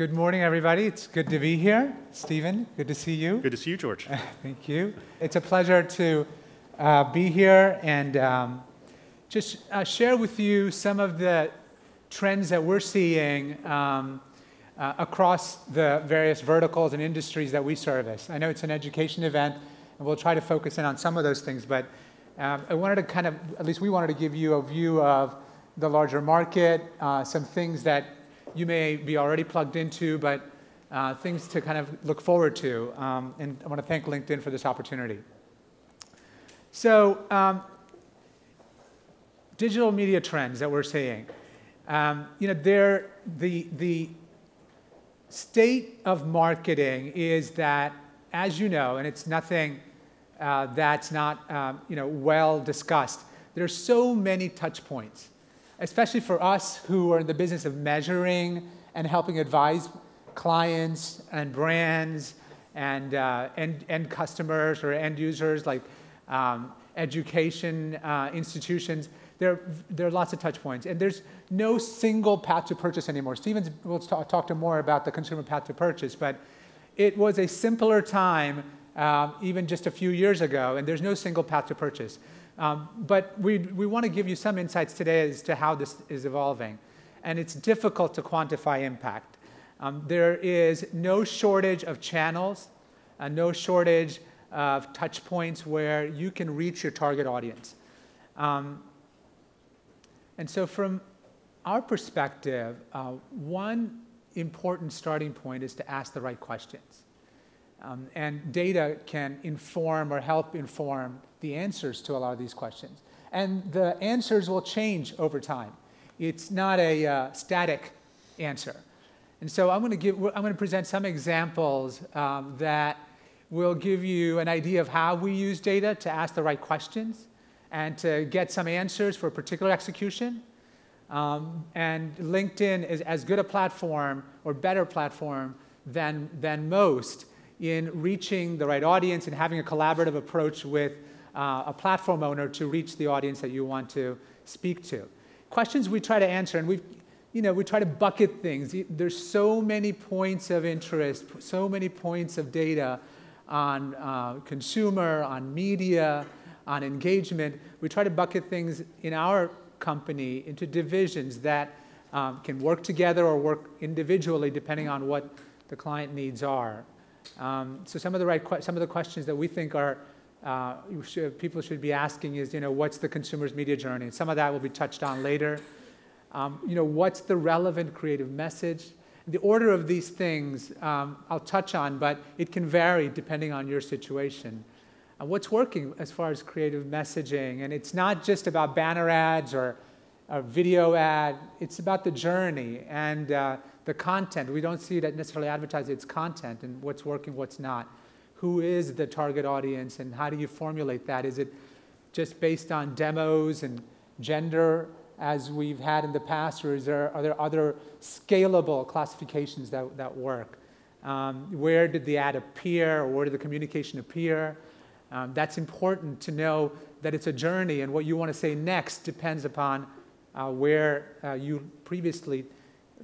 Good morning, everybody. It's good to be here. Stephen, good to see you. Good to see you, George. Thank you. It's a pleasure to uh, be here and um, just uh, share with you some of the trends that we're seeing um, uh, across the various verticals and industries that we service. I know it's an education event, and we'll try to focus in on some of those things, but um, I wanted to kind of, at least we wanted to give you a view of the larger market, uh, some things that you may be already plugged into, but uh, things to kind of look forward to. Um, and I want to thank LinkedIn for this opportunity. So, um, digital media trends that we're seeing. Um, you know, the, the state of marketing is that, as you know, and it's nothing uh, that's not um, you know, well discussed, there's so many touch points, especially for us who are in the business of measuring and helping advise clients and brands and, uh, and, and customers or end users like um, education uh, institutions there, there are lots of touch points. And there's no single path to purchase anymore. Stevens will talk, talk to more about the consumer path to purchase, but it was a simpler time um, even just a few years ago, and there's no single path to purchase. Um, but we, we want to give you some insights today as to how this is evolving. And it's difficult to quantify impact. Um, there is no shortage of channels, uh, no shortage of touch points where you can reach your target audience. Um, and so, from our perspective, uh, one important starting point is to ask the right questions. Um, and data can inform or help inform the answers to a lot of these questions. And the answers will change over time. It's not a uh, static answer. And so I'm going to give, I'm going to present some examples um, that will give you an idea of how we use data to ask the right questions and to get some answers for a particular execution. Um, and LinkedIn is as good a platform or better platform than, than most in reaching the right audience and having a collaborative approach with uh, a platform owner to reach the audience that you want to speak to. Questions we try to answer, and we you know, we try to bucket things. There's so many points of interest, so many points of data on uh, consumer, on media, on engagement. We try to bucket things in our company into divisions that um, can work together or work individually depending on what the client needs are. Um, so some of the right some of the questions that we think are uh, should, people should be asking is, you know, what's the consumer's media journey? And some of that will be touched on later. Um, you know, what's the relevant creative message? The order of these things um, I'll touch on, but it can vary depending on your situation uh, what's working as far as creative messaging. And it's not just about banner ads or a video ad, it's about the journey and uh, the content. We don't see it necessarily advertised, it's content and what's working, what's not. Who is the target audience and how do you formulate that? Is it just based on demos and gender as we've had in the past, or is there, are there other scalable classifications that, that work? Um, where did the ad appear or where did the communication appear? Um, that's important to know that it's a journey, and what you want to say next depends upon uh, where uh, you previously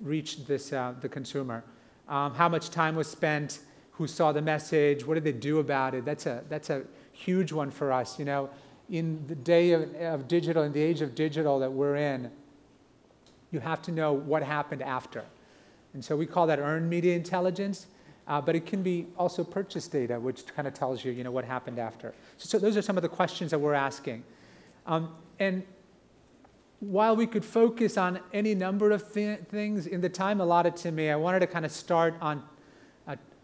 reached this, uh, the consumer. Um, how much time was spent, who saw the message, what did they do about it? That's a, that's a huge one for us. You know, in the day of, of digital, in the age of digital that we're in, you have to know what happened after. And so we call that earned media intelligence. Uh, but it can be also purchase data, which kind of tells you, you know, what happened after. So, so those are some of the questions that we're asking. Um, and while we could focus on any number of th things in the time allotted to me, I wanted to kind of start on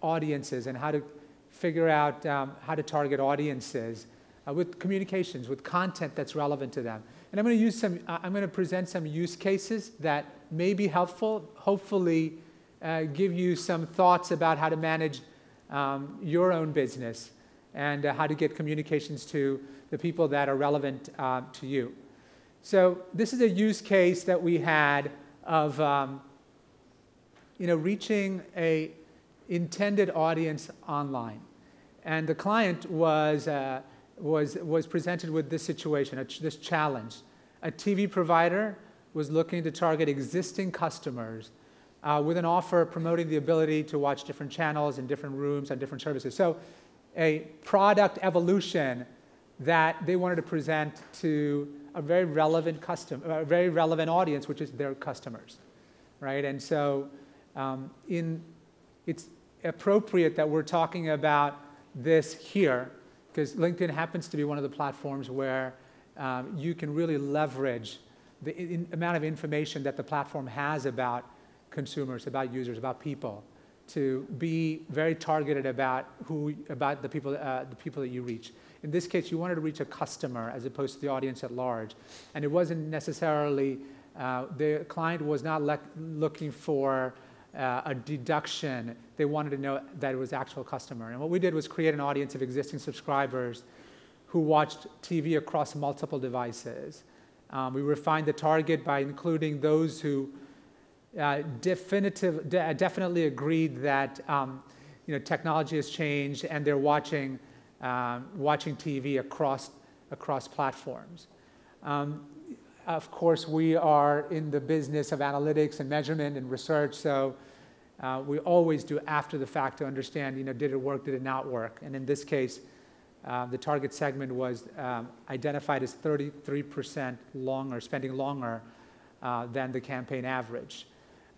audiences and how to figure out um, how to target audiences uh, with communications, with content that's relevant to them. And I'm going to use some, uh, I'm going to present some use cases that may be helpful, hopefully uh, give you some thoughts about how to manage um, your own business and uh, how to get communications to the people that are relevant uh, to you. So this is a use case that we had of um, you know, reaching a intended audience online. And the client was, uh, was, was presented with this situation, ch this challenge. A TV provider was looking to target existing customers uh, with an offer promoting the ability to watch different channels in different rooms and different services. So a product evolution that they wanted to present to a very relevant custom, a very relevant audience, which is their customers, right? And so um, in, it's appropriate that we're talking about this here because LinkedIn happens to be one of the platforms where um, you can really leverage the in, amount of information that the platform has about consumers, about users, about people, to be very targeted about who, about the people, uh, the people that you reach. In this case, you wanted to reach a customer as opposed to the audience at large, and it wasn't necessarily uh, the client was not looking for uh, a deduction. They wanted to know that it was actual customer. And what we did was create an audience of existing subscribers who watched TV across multiple devices. Um, we refined the target by including those who uh, definitive, de- definitely agreed that um, you know, technology has changed and they're watching, um, watching TV across, across platforms. Um, of course, we are in the business of analytics and measurement and research, so uh, we always do after the fact to understand, you know, did it work, did it not work? And in this case, uh, the target segment was um, identified as 33% longer, spending longer uh, than the campaign average.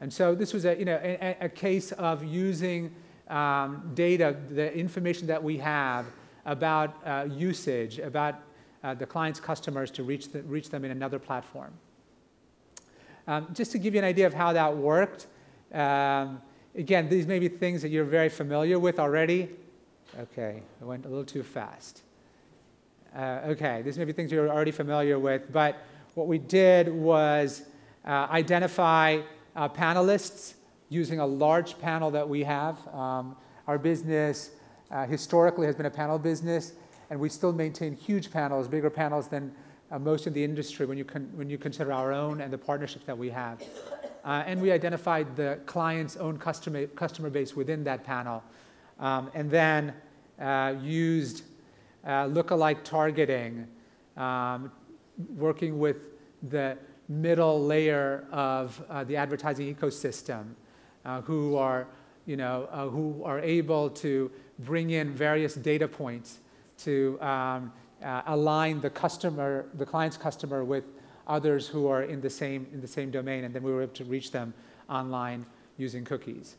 And so this was a, you know, a, a case of using um, data, the information that we have about uh, usage, about uh, the client's customers to reach, the, reach them in another platform. Um, just to give you an idea of how that worked, um, again, these may be things that you're very familiar with already. Okay, I went a little too fast. Uh, okay, these may be things you're already familiar with, but what we did was uh, identify uh, panelists using a large panel that we have. Um, our business uh, historically has been a panel business, and we still maintain huge panels, bigger panels than uh, most in the industry when you, when you consider our own and the partnerships that we have. Uh, and we identified the client's own customer, customer base within that panel, um, and then uh, used uh, lookalike targeting, um, working with the middle layer of uh, the advertising ecosystem, uh, who are, you know, who are able to bring in various data points to um, uh, align the customer, the client's customer with others who are in the same, in the same domain, and then we were able to reach them online using cookies.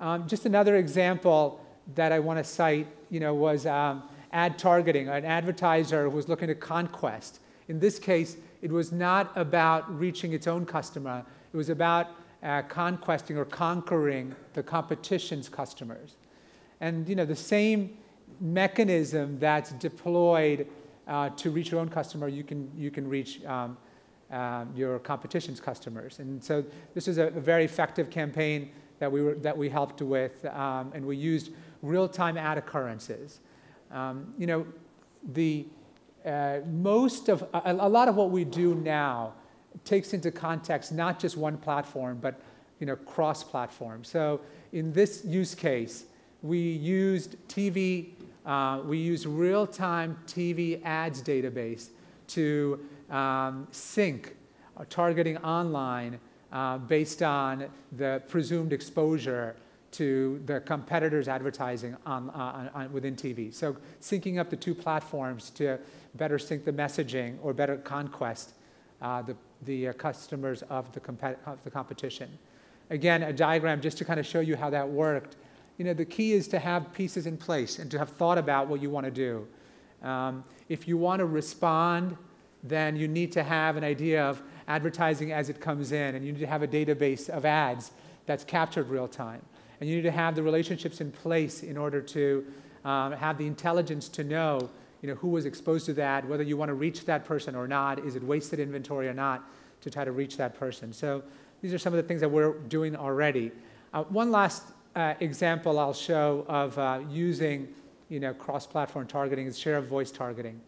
Um, just another example that I want to cite, you know, was um, ad targeting. An advertiser was looking to conquest. In this case, it was not about reaching its own customer. It was about uh, conquesting or conquering the competition's customers. And you know, the same mechanism that's deployed uh, to reach your own customer, you can, you can reach um, uh, your competition's customers. And so this is a, a, very effective campaign that we, were, that we helped with, um, and we used real-time ad occurrences. Um, you know, the, uh, most of, a, a, lot of what we do now takes into context not just one platform, but you know, cross-platform. So in this use case, we used TV uh, we use real-time TV ads database to um, sync targeting online uh, based on the presumed exposure to the competitors' advertising on, uh, on, within TV. So syncing up the two platforms to better sync the messaging or better conquest uh, the, the uh, customers of the, of the competition. Again, a diagram just to kind of show you how that worked you know, the key is to have pieces in place and to have thought about what you want to do. Um, if you want to respond, then you need to have an idea of advertising as it comes in, and you need to have a database of ads that's captured real time. And you need to have the relationships in place in order to um, have the intelligence to know, you know who was exposed to that, whether you want to reach that person or not, is it wasted inventory or not, to try to reach that person. So these are some of the things that we're doing already. Uh, one last uh, example I'll show of uh, using you know, cross-platform targeting is share of voice targeting.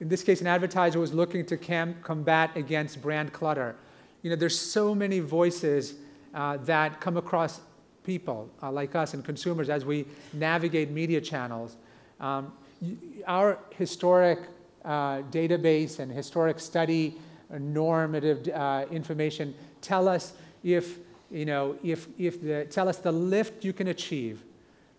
In this case, an advertiser was looking to combat against brand clutter. You know, there's so many voices uh, that come across people uh, like us and consumers as we navigate media channels. Um, our historic uh, database and historic study, normative uh, information tell us if, you know, if, if the, tell us the lift you can achieve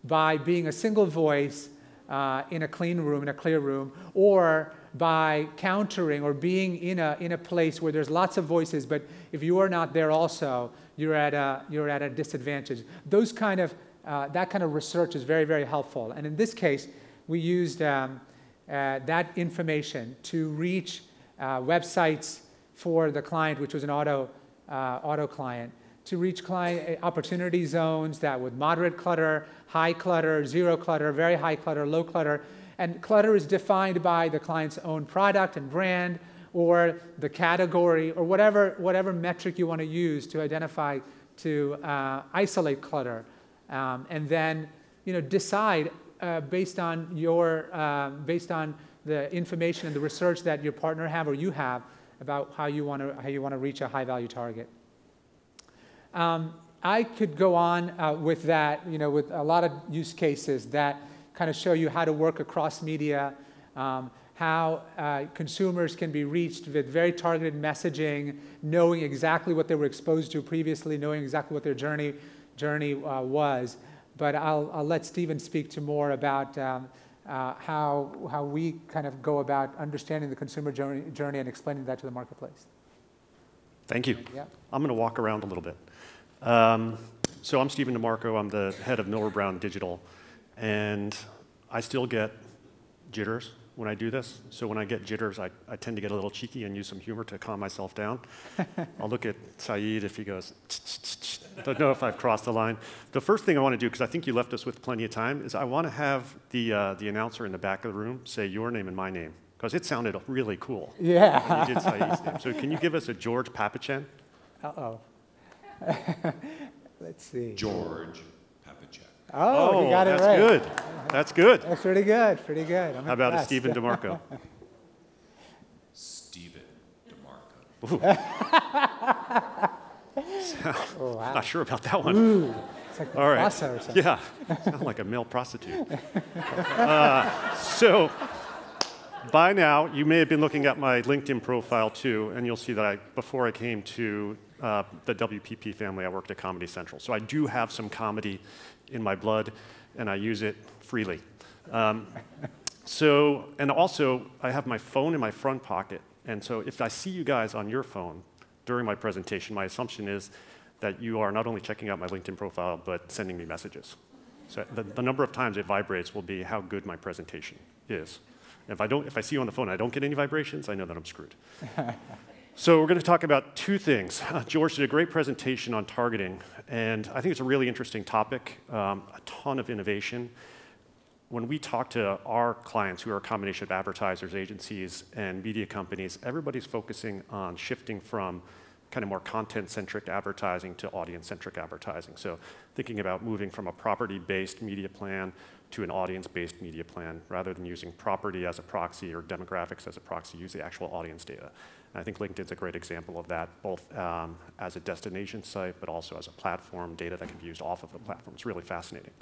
by being a single voice uh, in a clean room, in a clear room, or by countering or being in a, in a place where there's lots of voices, but if you are not there also, you're at a, you're at a disadvantage. Those kind of, uh, that kind of research is very, very helpful. And in this case, we used um, uh, that information to reach uh, websites for the client, which was an auto, uh, auto client, to reach client uh, opportunity zones that with moderate clutter, high clutter, zero clutter, very high clutter, low clutter. And clutter is defined by the client's own product and brand or the category or whatever, whatever metric you want to use to identify, to uh, isolate clutter. Um, and then, you know, decide uh, based on your, uh, based on the information and the research that your partner have or you have about how you want to, how you want to reach a high value target. Um, I could go on uh, with that, you know, with a lot of use cases that kind of show you how to work across media, um, how uh, consumers can be reached with very targeted messaging, knowing exactly what they were exposed to previously, knowing exactly what their journey, journey uh, was. But I'll, I'll, let Stephen speak to more about um, uh, how, how we kind of go about understanding the consumer journey, journey and explaining that to the marketplace. Thank you. Yeah. I'm going to walk around a little bit. Um, so I'm Stephen DiMarco. I'm the head of Millward Brown Digital. And I still get jitters when I do this. So when I get jitters, I, I tend to get a little cheeky and use some humor to calm myself down. I'll look at Saeed if he goes, don't know if I've crossed the line. The first thing I want to do, because I think you left us with plenty of time, is I want to have the, uh, the announcer in the back of the room say your name and my name, because it sounded really cool. Yeah. you did Saeed's name. So can you give us a George Pappachen? Uh-oh. Let's see. George Pappachen. Oh, oh, you got it that's right. good. That's good. That's pretty good. Pretty good. I'm How about a Stephen DiMarco? Stephen DiMarco. oh, wow. Not sure about that one. Ooh, it's like All right. or something. Yeah, sound like a male prostitute. uh, so by now, you may have been looking at my LinkedIn profile too, and you'll see that I, before I came to uh, the WPP family, I worked at Comedy Central. So I do have some comedy in my blood, and I use it freely. Um, so, and also, I have my phone in my front pocket, and so if I see you guys on your phone during my presentation, my assumption is that you are not only checking out my LinkedIn profile, but sending me messages. So the, the number of times it vibrates will be how good my presentation is. if I, don't, if I see you on the phone I don't get any vibrations, I know that I'm screwed. So we're going to talk about two things. Uh, George did a great presentation on targeting, and I think it's a really interesting topic, um, a ton of innovation. When we talk to our clients who are a combination of advertisers, agencies, and media companies, everybody's focusing on shifting from kind of more content-centric advertising to audience-centric advertising. So thinking about moving from a property-based media plan to an audience-based media plan, rather than using property as a proxy or demographics as a proxy, use the actual audience data. I think LinkedIn's a great example of that, both um, as a destination site, but also as a platform, data that can be used off of the platform. It's really fascinating.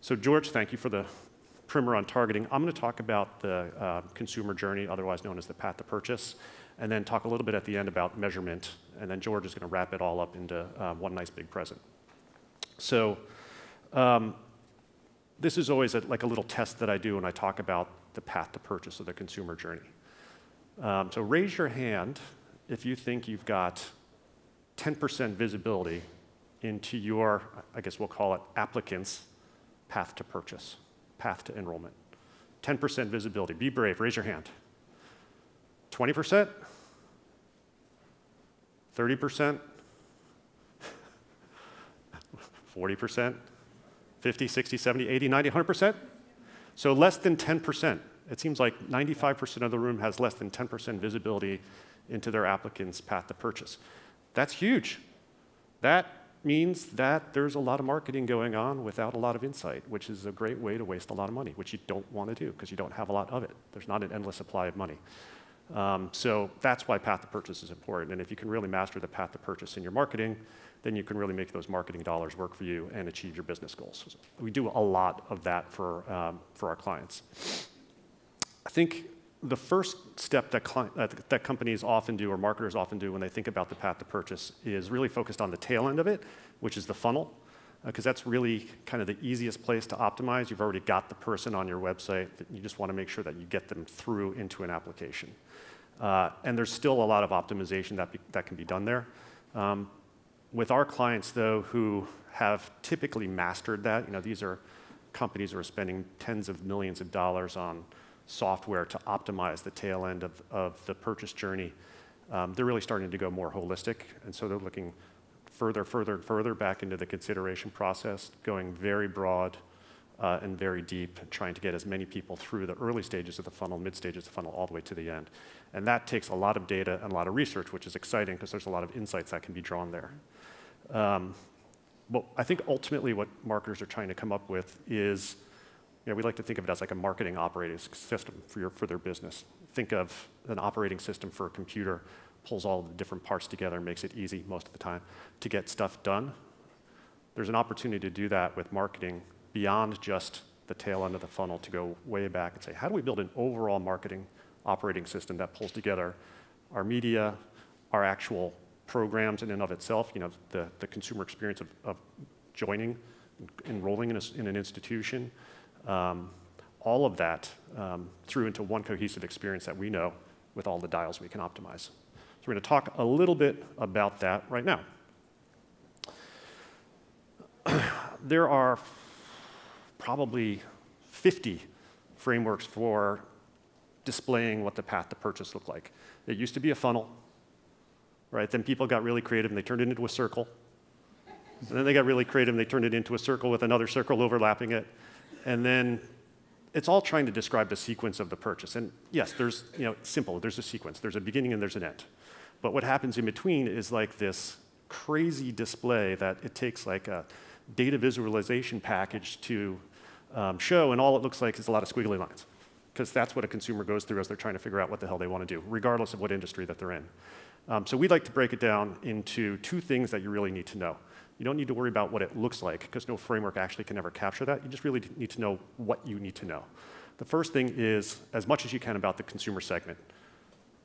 So George, thank you for the primer on targeting. I'm going to talk about the uh, consumer journey, otherwise known as the path to purchase, and then talk a little bit at the end about measurement, and then George is going to wrap it all up into uh, one nice big present. So um, this is always a, like a little test that I do when I talk about the path to purchase of the consumer journey. Um, so raise your hand if you think you've got 10% visibility into your, I guess we'll call it applicants' path to purchase, path to enrollment. 10% visibility. Be brave. Raise your hand. 20%? 30%? 40%? 50, 60, 70, 80, 90, 100%? So less than 10%. It seems like 95% of the room has less than 10% visibility into their applicant's path to purchase. That's huge. That means that there's a lot of marketing going on without a lot of insight, which is a great way to waste a lot of money, which you don't want to do because you don't have a lot of it. There's not an endless supply of money. Um, so that's why path to purchase is important. And if you can really master the path to purchase in your marketing, then you can really make those marketing dollars work for you and achieve your business goals. So we do a lot of that for, um, for our clients. I think the first step that, that, that companies often do or marketers often do when they think about the path to purchase is really focused on the tail end of it, which is the funnel, because uh, that's really kind of the easiest place to optimize. You've already got the person on your website. You just want to make sure that you get them through into an application. Uh, and there's still a lot of optimization that, be, that can be done there. Um, with our clients, though, who have typically mastered that, you know, these are companies who are spending tens of millions of dollars on software to optimize the tail end of, of the purchase journey, um, they're really starting to go more holistic. And so they're looking further, further, and further back into the consideration process, going very broad uh, and very deep, trying to get as many people through the early stages of the funnel, mid stages of the funnel, all the way to the end. And that takes a lot of data and a lot of research, which is exciting because there's a lot of insights that can be drawn there. Um, but I think ultimately what marketers are trying to come up with is you know, we like to think of it as like a marketing operating system for, your, for their business. Think of an operating system for a computer, pulls all the different parts together and makes it easy most of the time to get stuff done. There's an opportunity to do that with marketing beyond just the tail end of the funnel to go way back and say, how do we build an overall marketing operating system that pulls together our media, our actual programs in and of itself, you know, the, the consumer experience of, of joining, enrolling in, a, in an institution, um, all of that um, through into one cohesive experience that we know with all the dials we can optimize. So we're going to talk a little bit about that right now. there are probably 50 frameworks for displaying what the path to purchase looked like. It used to be a funnel, right? Then people got really creative and they turned it into a circle. And then they got really creative and they turned it into a circle with another circle overlapping it and then it's all trying to describe the sequence of the purchase. And yes, there's, you know, simple, there's a sequence. There's a beginning and there's an end. But what happens in between is like this crazy display that it takes like a data visualization package to um, show, and all it looks like is a lot of squiggly lines. Because that's what a consumer goes through as they're trying to figure out what the hell they want to do, regardless of what industry that they're in. Um, so we'd like to break it down into two things that you really need to know. You don't need to worry about what it looks like because no framework actually can ever capture that. You just really need to know what you need to know. The first thing is as much as you can about the consumer segment.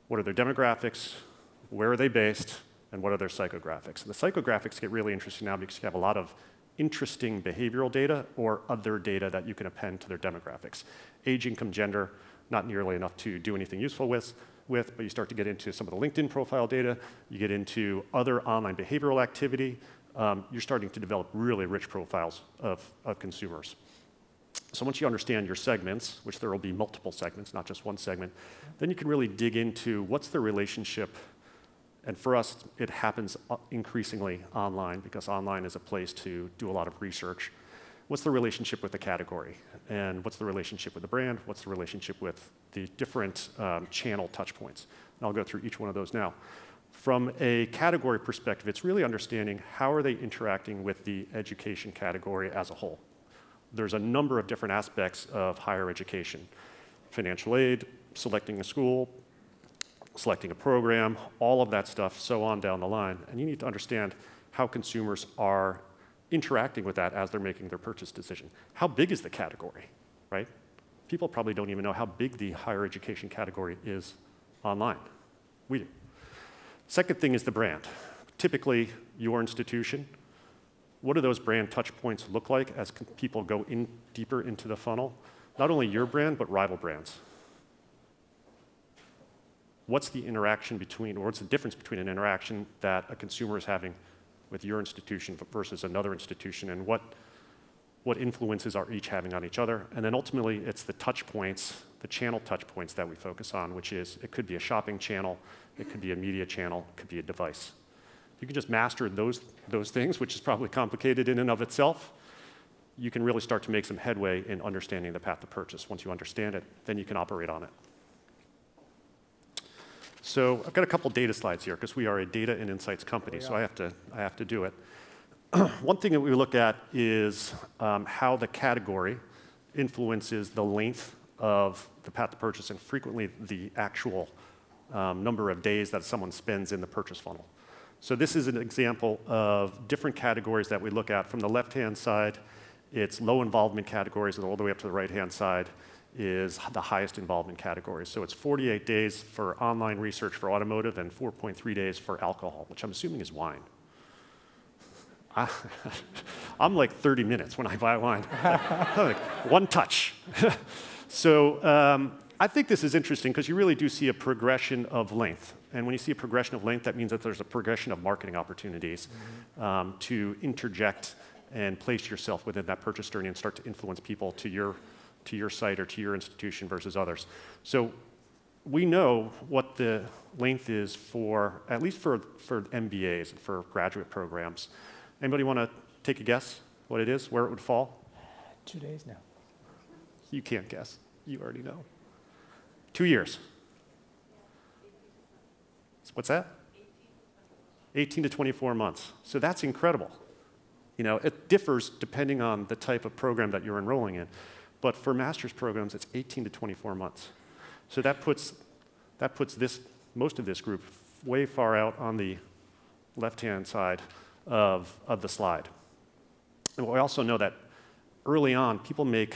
What are their demographics? Where are they based? And what are their psychographics? And the psychographics get really interesting now because you have a lot of interesting behavioral data or other data that you can append to their demographics. Age, income, gender, not nearly enough to do anything useful with, with, but you start to get into some of the LinkedIn profile data, you get into other online behavioral activity, um, you're starting to develop really rich profiles of, of consumers. So once you understand your segments, which there will be multiple segments, not just one segment, then you can really dig into what's the relationship. And for us, it happens uh, increasingly online because online is a place to do a lot of research. What's the relationship with the category? And what's the relationship with the brand? What's the relationship with the different um, channel touch points? And I'll go through each one of those now. From a category perspective, it's really understanding how are they interacting with the education category as a whole. There's a number of different aspects of higher education. Financial aid, selecting a school, selecting a program, all of that stuff, so on down the line. And you need to understand how consumers are interacting with that as they're making their purchase decision. How big is the category, right? People probably don't even know how big the higher education category is online. We do. Second thing is the brand. Typically, your institution, what do those brand touch points look like as people go in deeper into the funnel? Not only your brand, but rival brands. What's the interaction between, or what's the difference between an interaction that a consumer is having with your institution versus another institution, and what, what influences are each having on each other? And then ultimately, it's the touch points, the channel touch points that we focus on, which is it could be a shopping channel, it could be a media channel, it could be a device. If you can just master those, those things, which is probably complicated in and of itself, you can really start to make some headway in understanding the path to purchase. Once you understand it, then you can operate on it. So I've got a couple data slides here because we are a data and insights company, so I have to, I have to do it. One thing that we look at is um, how the category influences the length of the path to purchase and frequently the actual um, number of days that someone spends in the purchase funnel. So this is an example of different categories that we look at. From the left-hand side, it's low involvement categories, and all the way up to the right-hand side, is the highest involvement categories. So it's 48 days for online research for automotive and 4.3 days for alcohol, which I'm assuming is wine. I, am like 30 minutes when I buy wine. like one touch. so um, I think this is interesting because you really do see a progression of length. And when you see a progression of length, that means that there's a progression of marketing opportunities mm-hmm. um, to interject and place yourself within that purchase journey and start to influence people to your, to your site or to your institution versus others. So we know what the length is for, at least for, for MBAs, for graduate programs. Anybody want to take a guess what it is, where it would fall? Two days now. You can't guess. You already know. Two years. What's that? 18 to 24 months. So that's incredible. You know, it differs depending on the type of program that you're enrolling in. But for master's programs, it's 18 to 24 months. So that puts, that puts this, most of this group way far out on the left-hand side of, of the slide. And we also know that early on, people make,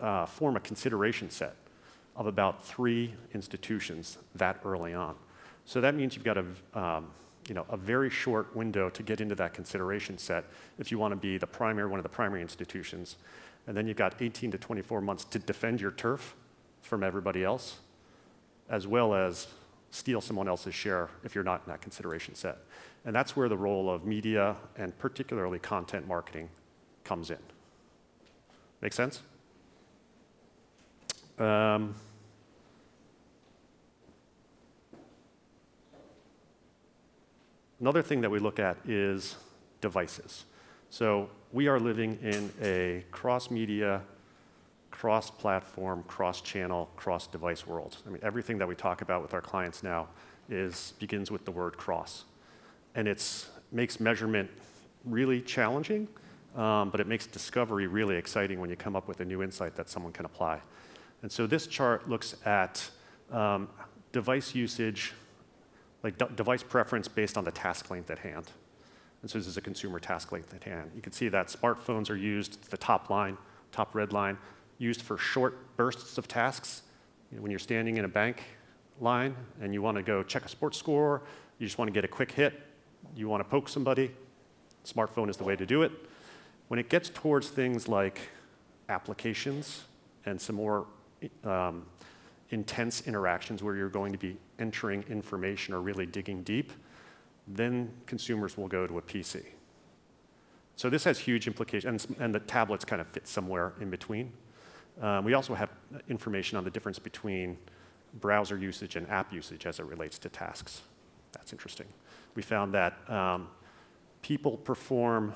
uh, form a consideration set of about three institutions that early on. So that means you've got a, um, you know, a very short window to get into that consideration set if you want to be the primary, one of the primary institutions. And then you've got 18 to 24 months to defend your turf from everybody else, as well as steal someone else's share if you're not in that consideration set. And that's where the role of media and particularly content marketing comes in. Make sense? Um, Another thing that we look at is devices. So we are living in a cross-media, cross-platform, cross-channel, cross-device world. I mean, everything that we talk about with our clients now is, begins with the word cross. And it makes measurement really challenging, um, but it makes discovery really exciting when you come up with a new insight that someone can apply. And so this chart looks at um, device usage like device preference based on the task length at hand. And so this is a consumer task length at hand. You can see that smartphones are used, the top line, top red line, used for short bursts of tasks. You know, when you're standing in a bank line and you want to go check a sports score, you just want to get a quick hit, you want to poke somebody, smartphone is the way to do it. When it gets towards things like applications and some more um, intense interactions where you're going to be entering information or really digging deep, then consumers will go to a PC. So this has huge implications, and, and the tablets kind of fit somewhere in between. Um, we also have information on the difference between browser usage and app usage as it relates to tasks. That's interesting. We found that um, people perform,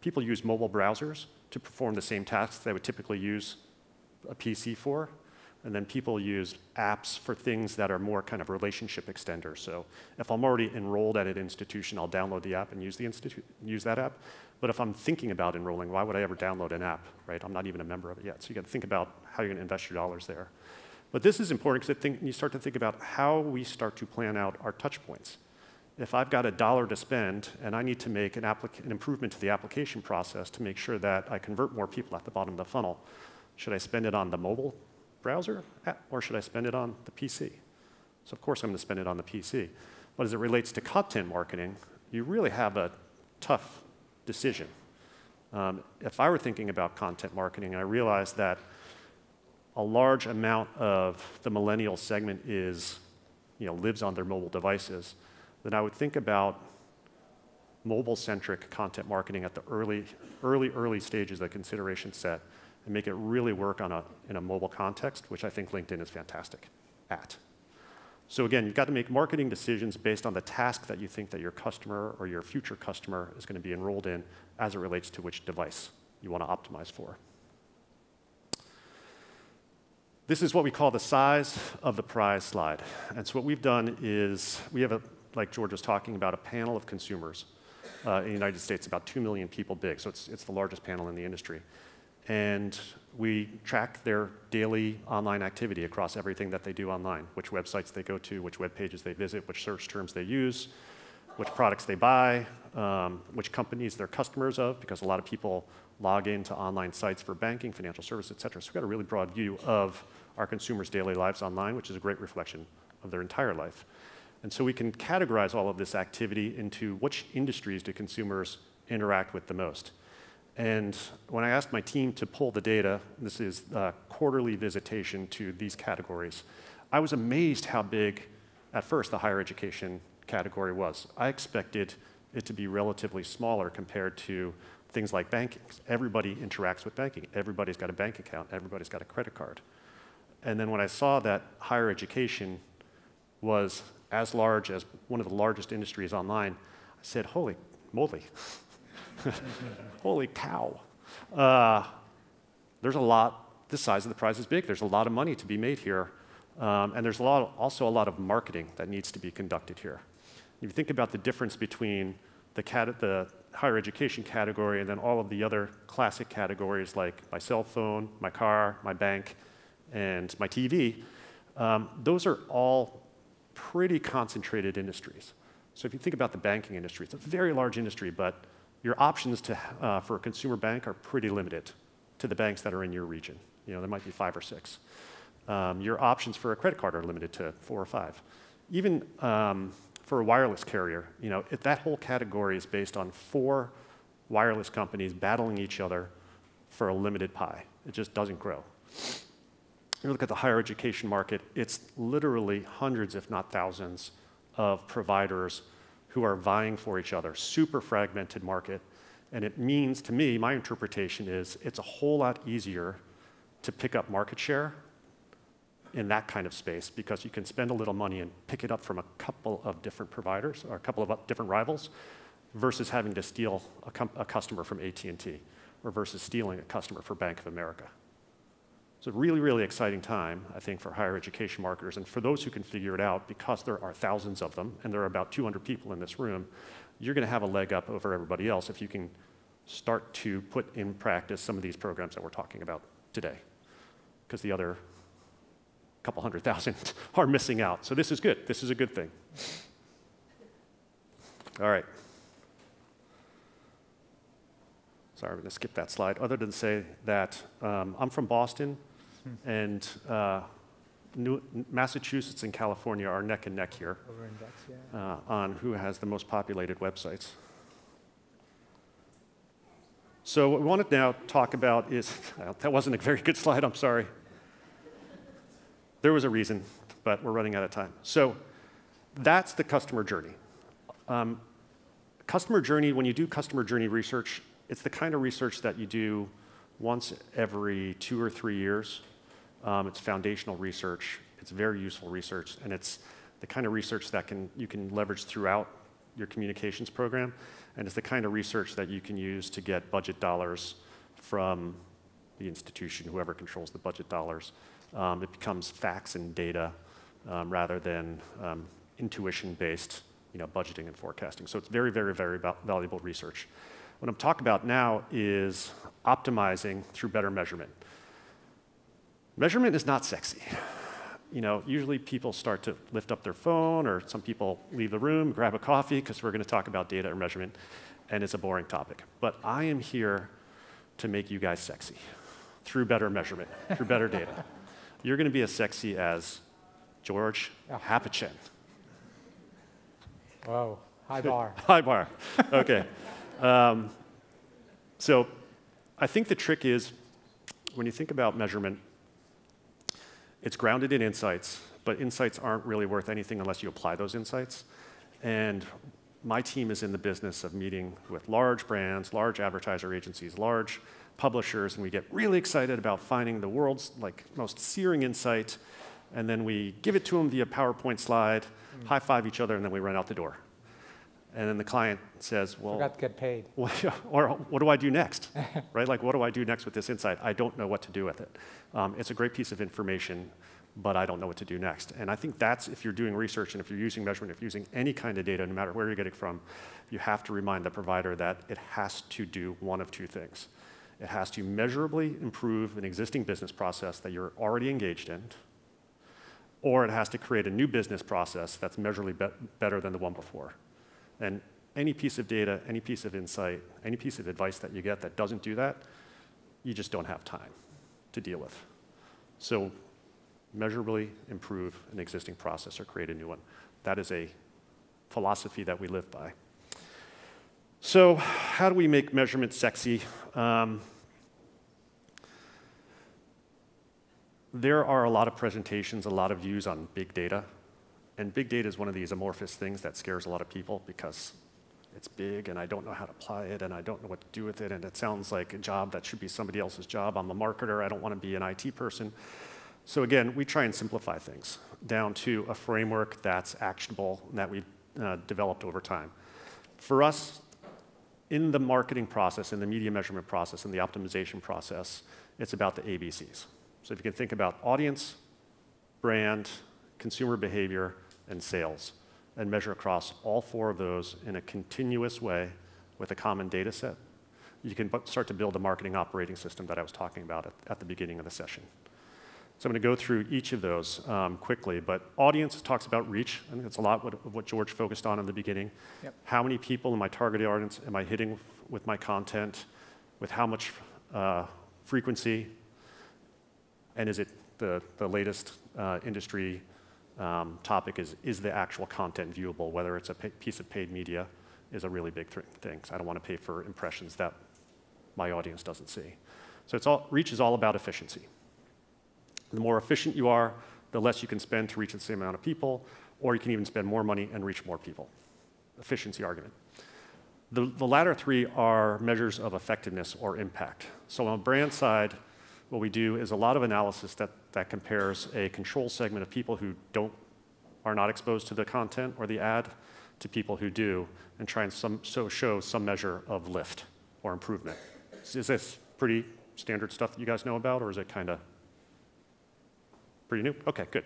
people use mobile browsers to perform the same tasks they would typically use a PC for, and then people use apps for things that are more kind of relationship extenders. So if I'm already enrolled at an institution, I'll download the app and use, the institute, use that app. But if I'm thinking about enrolling, why would I ever download an app, right? I'm not even a member of it yet. So you got to think about how you're going to invest your dollars there. But this is important because you start to think about how we start to plan out our touch points. If I've got a dollar to spend and I need to make an, an improvement to the application process to make sure that I convert more people at the bottom of the funnel, should I spend it on the mobile browser, or should I spend it on the PC? So of course I'm going to spend it on the PC. But as it relates to content marketing, you really have a tough decision. Um, if I were thinking about content marketing, and I realized that a large amount of the millennial segment is, you know, lives on their mobile devices, then I would think about mobile-centric content marketing at the early, early, early stages of the consideration set and make it really work on a, in a mobile context, which I think LinkedIn is fantastic at. So again, you've got to make marketing decisions based on the task that you think that your customer or your future customer is going to be enrolled in as it relates to which device you want to optimize for. This is what we call the size of the prize slide. And so what we've done is we have, a, like George was talking about, a panel of consumers uh, in the United States, about 2 million people big. So it's, it's the largest panel in the industry and we track their daily online activity across everything that they do online, which websites they go to, which web pages they visit, which search terms they use. which products they buy, um, which companies they're customers of, because a lot of people log into online sites for banking, financial service, et cetera. So we've got a really broad view of our consumers' daily lives online, which is a great reflection of their entire life. And so we can categorize all of this activity into which industries do consumers interact with the most. And when I asked my team to pull the data, this is uh, quarterly visitation to these categories, I was amazed how big, at first, the higher education category was. I expected it to be relatively smaller compared to things like banking. Everybody interacts with banking. Everybody's got a bank account. Everybody's got a credit card. And then when I saw that higher education was as large as one of the largest industries online, I said, holy moly, holy cow. Uh, there's a lot, the size of the prize is big. There's a lot of money to be made here. Um, and there's a lot, also a lot of marketing that needs to be conducted here. If you think about the difference between the, the higher education category and then all of the other classic categories like my cell phone, my car, my bank, and my TV, um, those are all pretty concentrated industries. So if you think about the banking industry, it's a very large industry, but your options to, uh, for a consumer bank are pretty limited to the banks that are in your region. You know, there might be five or six. Um, your options for a credit card are limited to four or five. Even um, for a wireless carrier, you know, that whole category is based on four wireless companies battling each other for a limited pie. It just doesn't grow. You look at the higher education market, it's literally hundreds, if not thousands, of providers who are vying for each other. Super fragmented market. And it means, to me, my interpretation is it's a whole lot easier to pick up market share in that kind of space because you can spend a little money and pick it up from a couple of different providers or a couple of different rivals versus having to steal a, a customer from AT&T or versus stealing a customer for Bank of America. It's a really, really exciting time, I think, for higher education marketers. And for those who can figure it out, because there are thousands of them, and there are about 200 people in this room, you're going to have a leg up over everybody else if you can start to put in practice some of these programs that we're talking about today. Because the other couple hundred thousand are missing out. So this is good. This is a good thing. All right. Sorry, I'm going to skip that slide. Other than say that um, I'm from Boston, hmm. and uh, New, Massachusetts and California are neck and neck here yeah. uh, on who has the most populated websites. So what we want to now talk about is, that wasn't a very good slide, I'm sorry. There was a reason, but we're running out of time. So that's the customer journey. Um, customer journey, when you do customer journey research, it's the kind of research that you do once every two or three years. Um, it's foundational research. It's very useful research, and it's the kind of research that can, you can leverage throughout your communications program, and it's the kind of research that you can use to get budget dollars from the institution, whoever controls the budget dollars. Um, it becomes facts and data um, rather than um, intuition-based you know, budgeting and forecasting. So it's very, very, very valuable research. What I'm talking about now is optimizing through better measurement. Measurement is not sexy. You know, usually people start to lift up their phone, or some people leave the room, grab a coffee, because we're going to talk about data and measurement, and it's a boring topic. But I am here to make you guys sexy through better measurement, through better data. You're going to be as sexy as George yeah. Pappachen. Whoa, high bar. high bar. Okay. Um, so I think the trick is when you think about measurement, it's grounded in insights, but insights aren't really worth anything unless you apply those insights. And my team is in the business of meeting with large brands, large advertiser agencies, large publishers, and we get really excited about finding the world's like most searing insight, and then we give it to them via PowerPoint slide, mm. high five each other, and then we run out the door. And then the client says, well, forgot to get paid. or what do I do next? right? Like, what do I do next with this insight? I don't know what to do with it. Um, it's a great piece of information, but I don't know what to do next. And I think that's if you're doing research and if you're using measurement, if you're using any kind of data, no matter where you're getting from, you have to remind the provider that it has to do one of two things. It has to measurably improve an existing business process that you're already engaged in, or it has to create a new business process that's measurably be better than the one before. And any piece of data, any piece of insight, any piece of advice that you get that doesn't do that, you just don't have time to deal with. So measurably improve an existing process or create a new one. That is a philosophy that we live by. So, how do we make measurement sexy? Um, there are a lot of presentations, a lot of views on big data. And big data is one of these amorphous things that scares a lot of people because it's big and I don't know how to apply it and I don't know what to do with it and it sounds like a job that should be somebody else's job. I'm a marketer, I don't want to be an IT person. So again, we try and simplify things down to a framework that's actionable and that we've uh, developed over time. For us, in the marketing process, in the media measurement process, in the optimization process, it's about the ABCs. So if you can think about audience, brand, consumer behavior, and sales, and measure across all four of those in a continuous way with a common data set, you can start to build a marketing operating system that I was talking about at, at the beginning of the session. So I'm going to go through each of those um, quickly, but audience talks about reach. I think that's a lot of what George focused on in the beginning. Yep. How many people in my target audience am I hitting with my content? With how much uh, frequency? And is it the, the latest uh, industry um, topic is, is the actual content viewable, whether it's a piece of paid media is a really big th thing. I don't want to pay for impressions that my audience doesn't see. So it's all, reach is all about efficiency. The more efficient you are, the less you can spend to reach the same amount of people, or you can even spend more money and reach more people. Efficiency argument. The, the latter three are measures of effectiveness or impact. So on the brand side, what we do is a lot of analysis that, that compares a control segment of people who don't, are not exposed to the content or the ad to people who do, and try and some, so show some measure of lift or improvement. Is this pretty standard stuff that you guys know about, or is it kind of Pretty new? Okay, good.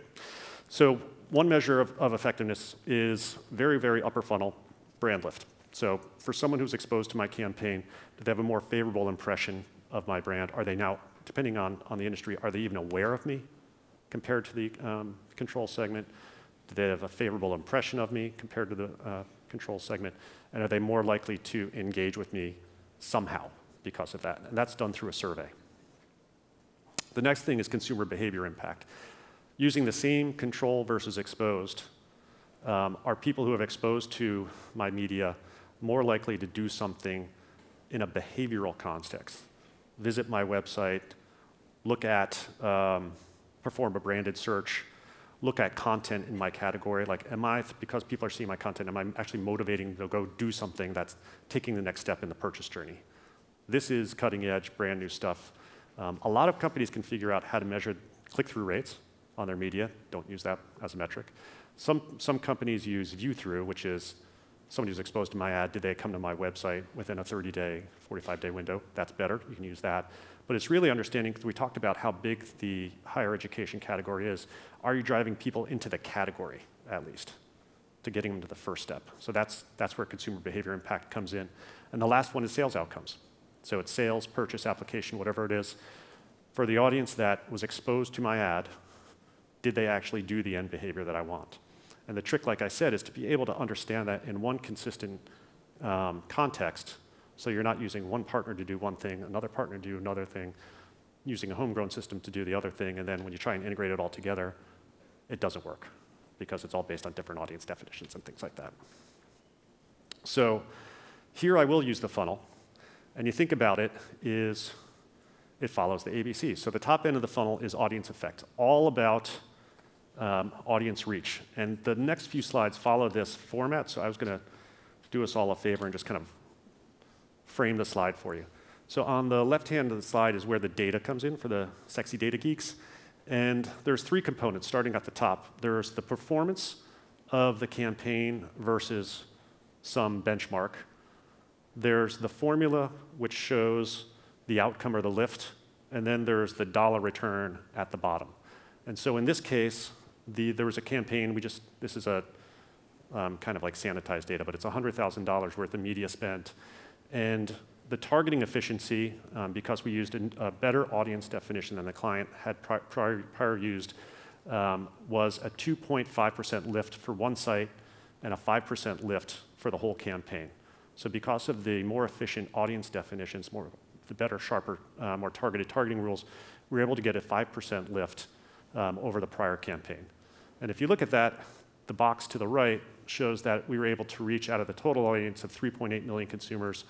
So one measure of, of effectiveness is very, very upper funnel brand lift. So for someone who's exposed to my campaign, do they have a more favorable impression of my brand? Are they now, depending on, on the industry, are they even aware of me compared to the um, control segment? Do they have a favorable impression of me compared to the uh, control segment? And are they more likely to engage with me somehow because of that? And that's done through a survey. The next thing is consumer behavior impact using the same control versus exposed, um, are people who have exposed to my media more likely to do something in a behavioral context? Visit my website, look at, um, perform a branded search, look at content in my category. Like, am I, because people are seeing my content, am I actually motivating them to go do something that's taking the next step in the purchase journey? This is cutting edge, brand new stuff. Um, a lot of companies can figure out how to measure click through rates on their media. Don't use that as a metric. Some, some companies use view through, which is somebody who's exposed to my ad, did they come to my website within a 30 day, 45 day window? That's better. You can use that. But it's really understanding, we talked about how big the higher education category is. Are you driving people into the category, at least, to getting them to the first step? So that's, that's where consumer behavior impact comes in. And the last one is sales outcomes. So it's sales, purchase, application, whatever it is. For the audience that was exposed to my ad, did they actually do the end behavior that I want? And the trick, like I said, is to be able to understand that in one consistent um, context. So you're not using one partner to do one thing, another partner to do another thing, using a homegrown system to do the other thing, and then when you try and integrate it all together, it doesn't work because it's all based on different audience definitions and things like that. So here I will use the funnel, and you think about it is it follows the ABC. So the top end of the funnel is audience effect, all about um, audience reach. And the next few slides follow this format, so I was going to do us all a favor and just kind of frame the slide for you. So on the left hand of the slide is where the data comes in for the sexy data geeks. And there's three components starting at the top. There's the performance of the campaign versus some benchmark. There's the formula, which shows the outcome or the lift. And then there's the dollar return at the bottom. And so in this case, the, there was a campaign, we just, this is a um, kind of like sanitized data, but it's $100,000 worth of media spent. And the targeting efficiency, um, because we used a, a, better audience definition than the client had pri prior, prior used, um, was a 2.5% lift for one site and a 5% lift for the whole campaign. So because of the more efficient audience definitions, more, the better, sharper, uh, more targeted targeting rules, we were able to get a 5% lift um, over the prior campaign. And if you look at that, the box to the right shows that we were able to reach out of the total audience of 3.8 million consumers,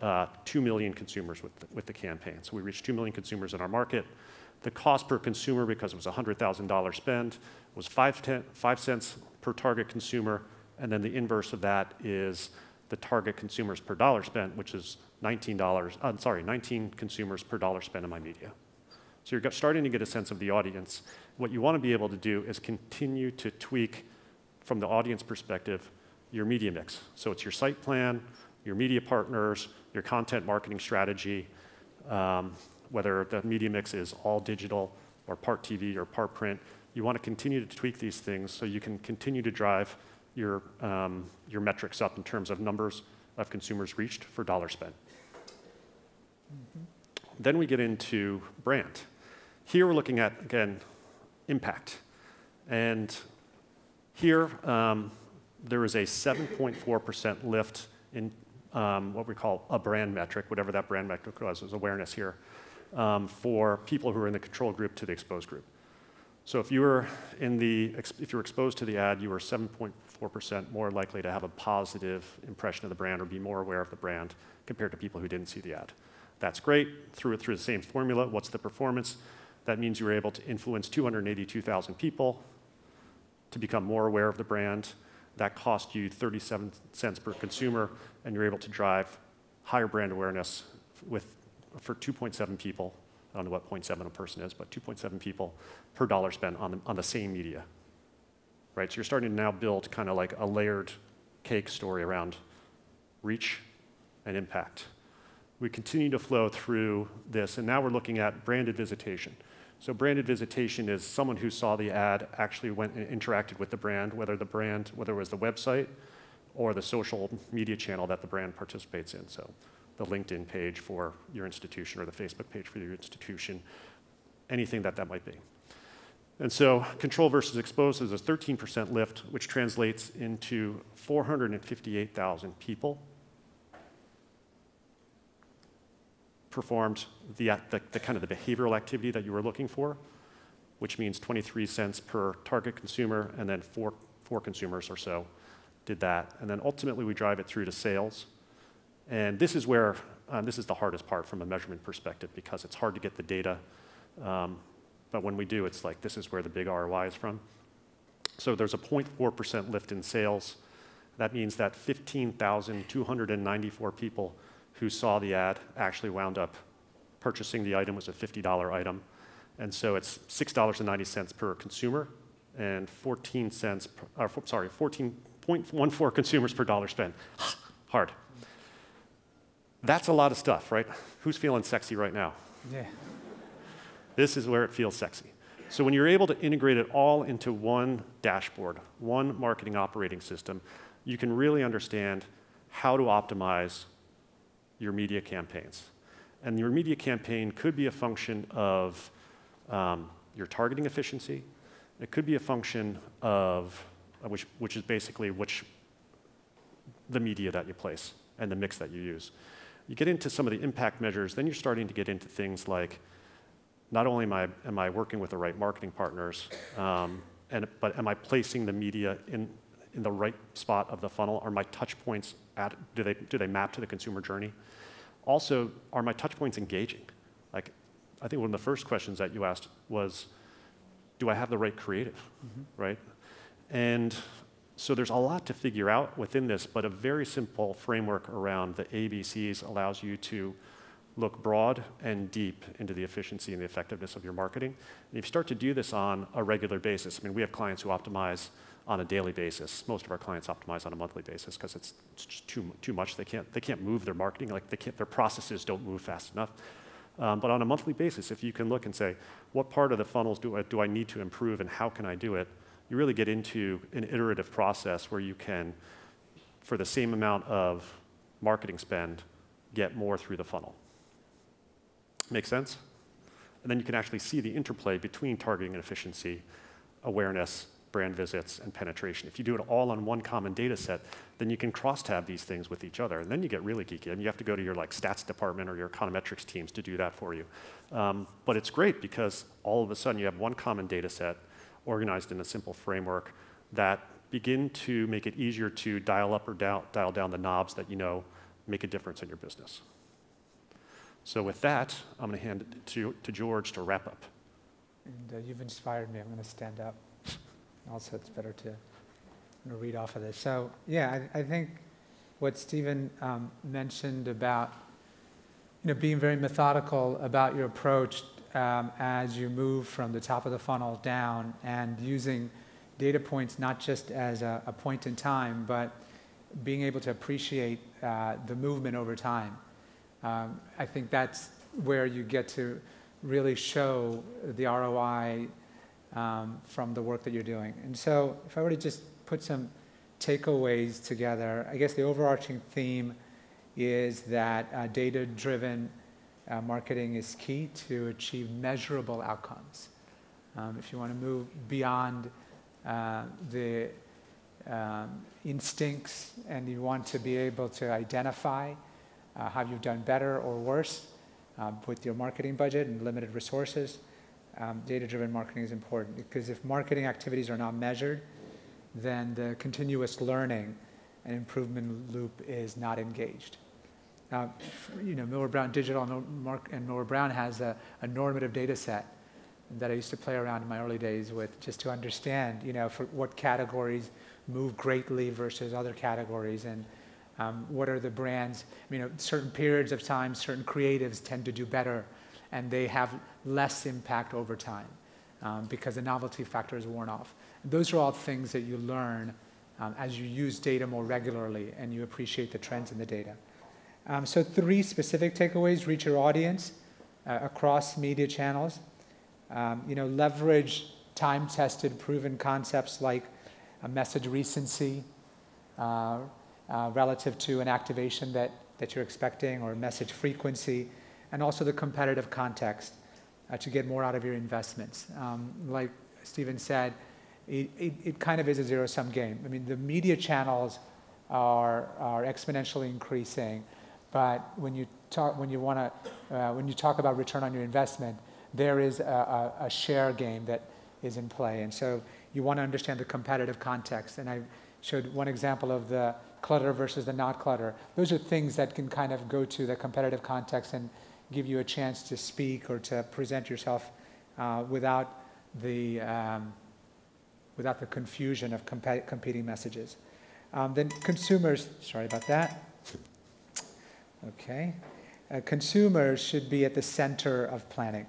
uh, 2 million consumers with the, with the campaign. So we reached 2 million consumers in our market. The cost per consumer, because it was a $100,000 spend, was five, ten, 5 cents per target consumer. And then the inverse of that is the target consumers per dollar spent, which is $19, I'm sorry, 19 consumers per dollar spent in my media. So you're starting to get a sense of the audience. What you want to be able to do is continue to tweak from the audience perspective your media mix. So it's your site plan, your media partners, your content marketing strategy, um, whether the media mix is all digital or part TV or part print. You want to continue to tweak these things so you can continue to drive your, um, your metrics up in terms of numbers of consumers reached for dollar spent. Then we get into brand. Here we're looking at, again, impact. And here um, there is a 7.4% lift in um, what we call a brand metric, whatever that brand metric was, was awareness here, um, for people who are in the control group to the exposed group. So if you were in the, if you were exposed to the ad, you were 7.4% more likely to have a positive impression of the brand or be more aware of the brand compared to people who didn't see the ad. That's great. Through it through the same formula, what's the performance? That means you were able to influence 282,000 people to become more aware of the brand. That cost you 37 cents per consumer, and you're able to drive higher brand awareness with, for 2.7 people. I don't know what 0.7 a person is, but 2.7 people per dollar spent on the, on the same media. Right? So you're starting to now build kind of like a layered cake story around reach and impact. We continue to flow through this, and now we're looking at branded visitation. So branded visitation is someone who saw the ad actually went and interacted with the brand, whether the brand, whether it was the website or the social media channel that the brand participates in. So the LinkedIn page for your institution or the Facebook page for your institution, anything that that might be. And so control versus exposed is a 13% lift, which translates into 458,000 people performed the, the, the, kind of the behavioral activity that you were looking for, which means 23 cents per target consumer, and then four, four consumers or so did that. And then ultimately, we drive it through to sales. And this is where, um, this is the hardest part from a measurement perspective because it's hard to get the data. Um, but when we do, it's like this is where the big ROI is from. So there's a 0.4% lift in sales. That means that 15,294 people who saw the ad actually wound up purchasing the item was a $50 item. And so it's $6.90 per consumer and 14 cents, per, uh, sorry, 14.14 consumers per dollar spent. Hard. That's a lot of stuff, right? Who's feeling sexy right now? Yeah. This is where it feels sexy. So when you're able to integrate it all into one dashboard, one marketing operating system, you can really understand how to optimize your media campaigns. And your media campaign could be a function of um, your targeting efficiency. It could be a function of, uh, which, which is basically which, the media that you place and the mix that you use. You get into some of the impact measures, then you're starting to get into things like not only am I, am I working with the right marketing partners, um, and, but am I placing the media in, in the right spot of the funnel? Are my touch points at, do they, do they map to the consumer journey? Also, are my touch points engaging? Like, I think one of the first questions that you asked was, do I have the right creative, mm-hmm. right? And so there's a lot to figure out within this, but a very simple framework around the ABCs allows you to look broad and deep into the efficiency and the effectiveness of your marketing. And if you start to do this on a regular basis, I mean, we have clients who optimize on a daily basis. Most of our clients optimize on a monthly basis because it's, it's, too, too much. They can't, they can't move their marketing, like they can't, their processes don't move fast enough. Um, but on a monthly basis, if you can look and say, what part of the funnels do I, do I need to improve and how can I do it, you really get into an iterative process where you can, for the same amount of marketing spend, get more through the funnel. Make sense? And then you can actually see the interplay between targeting and efficiency, awareness, brand visits, and penetration. If you do it all on one common data set, then you can cross-tab these things with each other, and then you get really geeky. I mean, you have to go to your like stats department or your econometrics teams to do that for you. Um, but it's great because all of a sudden you have one common data set organized in a simple framework that begin to make it easier to dial up or down, dial down the knobs that you know make a difference in your business. So with that, I'm going to hand it to, to George to wrap up. And uh, you've inspired me. I'm going to stand up. Also, it's better to, read off of this. So, yeah, I, I think what Stephen um, mentioned about you know, being very methodical about your approach um, as you move from the top of the funnel down and using data points not just as a, a point in time, but being able to appreciate uh, the movement over time. Um, I think that's where you get to really show the ROI um, from the work that you're doing. And so, if I were to just put some takeaways together, I guess the overarching theme is that uh, data driven uh, marketing is key to achieve measurable outcomes. Um, if you want to move beyond uh, the um, instincts and you want to be able to identify uh, how you've done better or worse uh, with your marketing budget and limited resources, um, data-driven marketing is important because if marketing activities are not measured, then the continuous learning and improvement loop is not engaged. Now, you know, Millward Brown Digital and, Millward Brown has a, a, normative data set that I used to play around in my early days with just to understand, you know, for what categories move greatly versus other categories and um, what are the brands, you know, certain periods of time, certain creatives tend to do better and they have less impact over time um, because the novelty factor is worn off. And those are all things that you learn um, as you use data more regularly and you appreciate the trends in the data. Um, so three specific takeaways, reach your audience uh, across media channels. Um, you know, leverage time-tested, proven concepts like a message recency uh, uh, relative to an activation that, that you're expecting or message frequency and also the competitive context uh, to get more out of your investments. Um, like Stephen said, it, it, it, kind of is a zero sum game. I mean, the media channels are, are exponentially increasing, but when you talk, when you want to, uh, when you talk about return on your investment, there is a, a, a, share game that is in play. And so you want to understand the competitive context. And I showed one example of the clutter versus the not clutter. Those are things that can kind of go to the competitive context and give you a chance to speak or to present yourself uh, without, the, um, without the confusion of comp competing messages. Um, then consumers, sorry about that. Okay. Uh, consumers should be at the center of planning.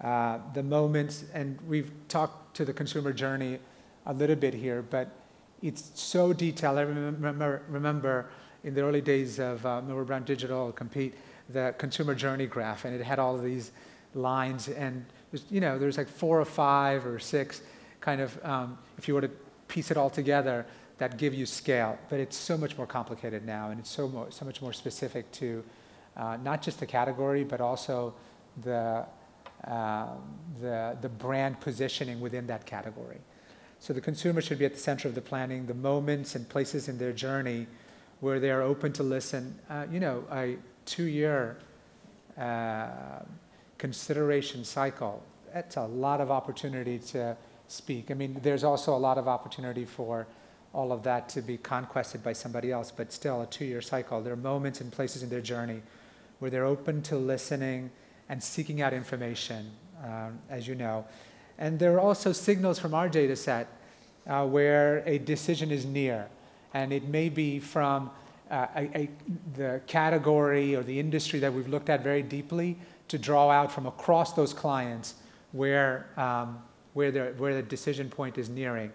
Uh, the moments, and we've talked to the consumer journey a little bit here, but it's so detailed. I remember, remember in the early days of uh, Millward Brown Digital Compete, the consumer journey graph, and it had all of these lines, and you know, there's like four or five or six kind of, um, if you were to piece it all together, that give you scale. But it's so much more complicated now, and it's so, so much more specific to uh, not just the category, but also the, uh, the, the brand positioning within that category. So the consumer should be at the center of the planning, the moments and places in their journey where they're open to listen. Uh, you know, a two-year uh, consideration cycle, that's a lot of opportunity to speak. I mean, there's also a lot of opportunity for all of that to be conquested by somebody else, but still a two-year cycle. There are moments and places in their journey where they're open to listening and seeking out information, um, as you know. And there are also signals from our data set uh, where a decision is near. And it may be from uh, a, a, the category or the industry that we've looked at very deeply to draw out from across those clients where, um, where, where the decision point is nearing.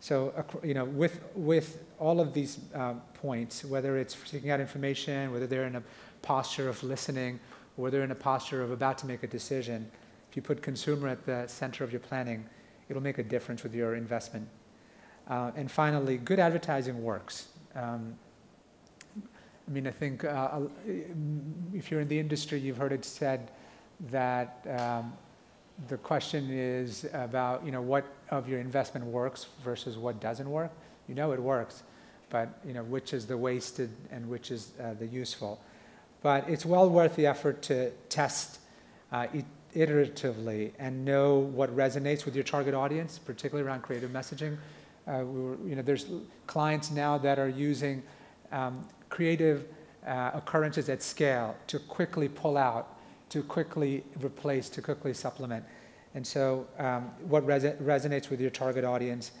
So, you know, with, with all of these uh, points, whether it's seeking out information, whether they're in a posture of listening, or they're in a posture of about to make a decision, if you put consumer at the center of your planning, it'll make a difference with your investment. Uh, and finally, good advertising works. Um, I mean, I think uh, if you're in the industry, you've heard it said that um, the question is about, you know, what of your investment works versus what doesn't work. You know it works, but, you know, which is the wasted and which is uh, the useful. But it's well worth the effort to test uh, iteratively and know what resonates with your target audience, particularly around creative messaging. Uh, we were, you know, there's clients now that are using um, creative uh, occurrences at scale to quickly pull out, to quickly replace, to quickly supplement. And so, um, what res- resonates with your target audience.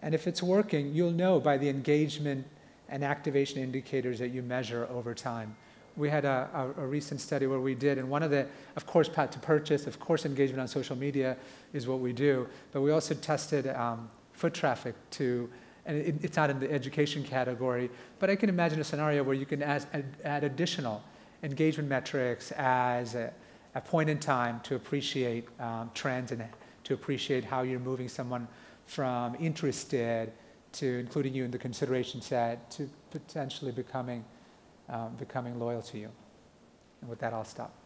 And if it's working, you'll know by the engagement and activation indicators that you measure over time. We had a, a, a recent study where we did, and one of the, of course, path to purchase, of course, engagement on social media is what we do, but we also tested um, foot traffic to, and it, it's not in the education category, but I can imagine a scenario where you can add, add, add additional engagement metrics as a, a point in time to appreciate um, trends and to appreciate how you're moving someone from interested to including you in the consideration set to potentially becoming, um, becoming loyal to you. And with that, I'll stop.